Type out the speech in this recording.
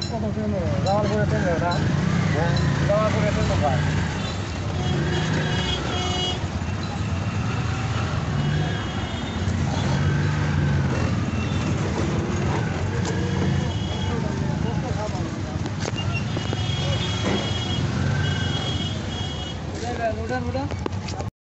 কত ট ্ র ে u d a h m u d a h n